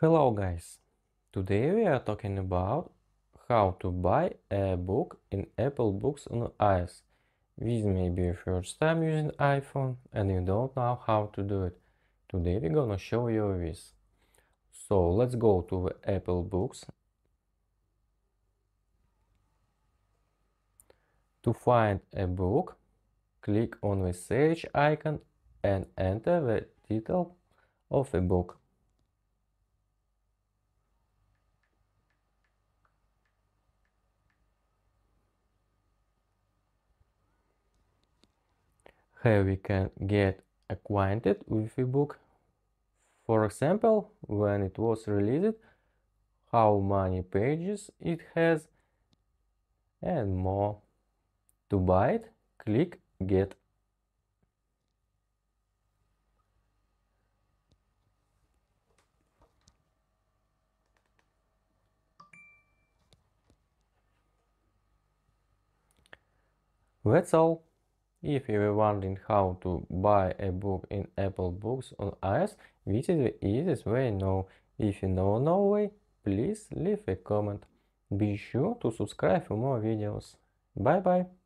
Hello guys! Today we are talking about how to buy a book in Apple Books on iOS. This may be your first time using iPhone and you don't know how to do it. Today we're gonna show you this. So let's go to the Apple Books. To find a book, click on the search icon and enter the title of a book. Here we can get acquainted with the book. For example, when it was released, how many pages it has, and more. To buy it, click Get. That's all. If you are wondering how to buy a book in Apple Books on iOS, this is the easiest way now. If you know no way, please leave a comment. Be sure to subscribe for more videos. Bye bye.